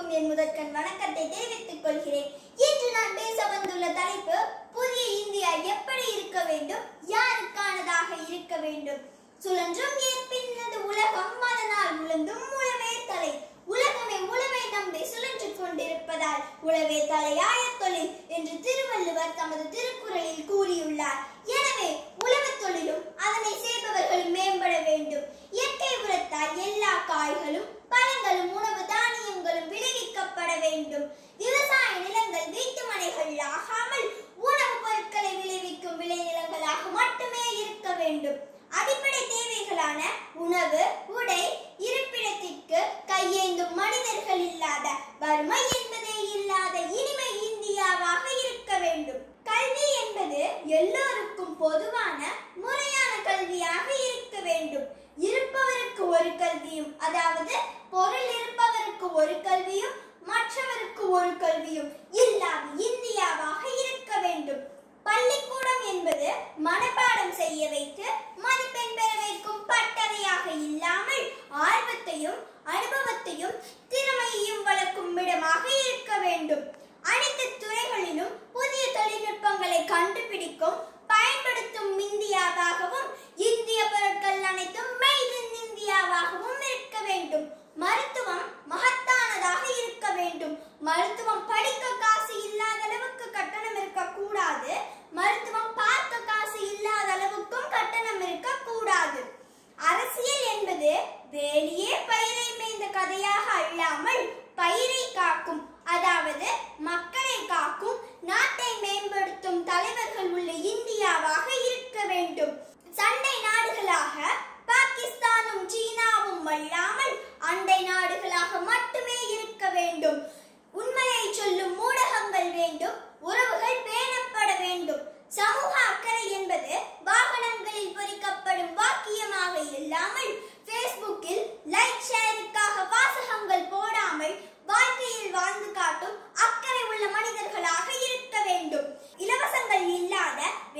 அனைவருக்கும் என் முதற்கண் வணக்கத்தை தெரிவித்துக் கொள்கிறேன். இன்று நான் பேச வந்துள்ள தலைப்பு புதிய இந்தியா எப்படி இருக்க வேண்டும் யாருக்கானதாக இருக்க வேண்டும்? சுழன்றும் ஏற்பின்னது உலகம் மதனால் உழந்தும் உழவே தலை. உலகமே உழவை நம்பி சுழன்று கொண்டிருப்பதால் உழவே தலையாய தொழில் என்று திருவள்ளுவர் தமது திருக்குறளில் கூறியுள்ளார். எனவே உழவு தொழிலும் அதனை செய்பவர்களும் அதாவது பொருள் இருப்பவருக்கு ஒரு கல்வியும் மற்றவருக்கு ஒரு கல்வியும் இல்லாத இந்தியாவாக இருக்க வேண்டும். பள்ளிக்கூடம் என்பது மனப்பாடம் செய்ய வைத்து மதிப்பெண் பெற வைக்கும் பட்டறையாக இல்லாமல் ஆர்வத்தையும் அனுபவத்தையும் திறமையையும் வளர்க்கும் இடமாக இருக்க வேண்டும் அனைத்து துறைகளிலும் புதிய தொழில்நுட்பங்களை கண்டுபிடிக்கும் பயன்படுத்தும் இந்தியாவாகவும் இந்திய பொருட்கள் அனைத்தும் மேட் இன் இந்தியாவாகவும் இருக்க வேண்டும் மருத்துவம் மகத்தானதாக இருக்க வேண்டும் மருத்துவம் படிக்க காசு இல்லாத அளவுக்கு கட்டணம் இருக்க கூடாது மருத்துவம் பார்க்க காசு இல்லாத அளவுக்கும் கட்டணம் இருக்க கூடாது அரசியல் என்பது வேலையே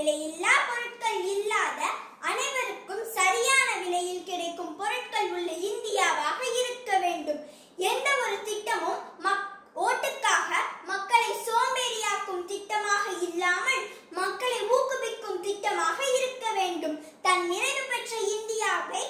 விலையில்லா பொருட்கள் இல்லாத அனைவருக்கும் சரியான விலையில் கிடைக்கும் பொருட்கள் உள்ள இந்தியாவாக இருக்க வேண்டும். எந்த ஒரு திட்டமும் மக் ஓட்டுக்காக மக்களை சோம்பேறியாக்கும் திட்டமாக இல்லாமல் மக்களை ஊக்குவிக்கும் திட்டமாக இருக்க வேண்டும். தன் நிறைவு பெற்ற இந்தியாவை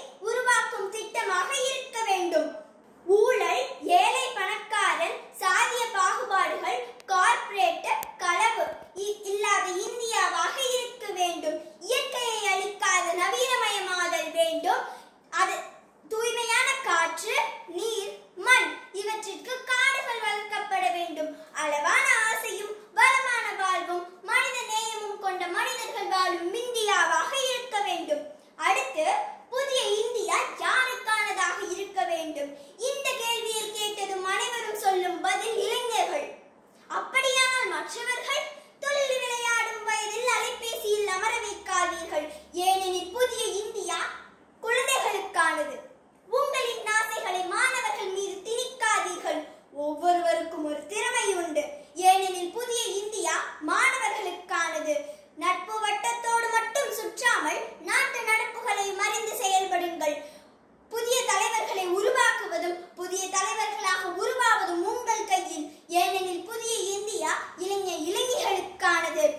தலைவர்களாக உருவாவதும் உங்கள் கையில். ஏனெனில் புதிய இந்தியா இளைஞர் இளைஞர்களுக்கானது.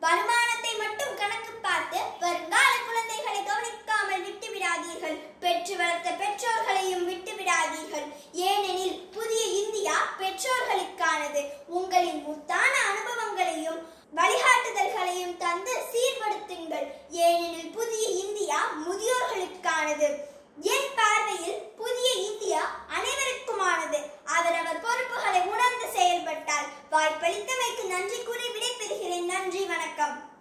வருமான வாய்ப்பளித்தமைக்கு நன்றி கூறி விடைபெறுகிறேன். நன்றி வணக்கம்.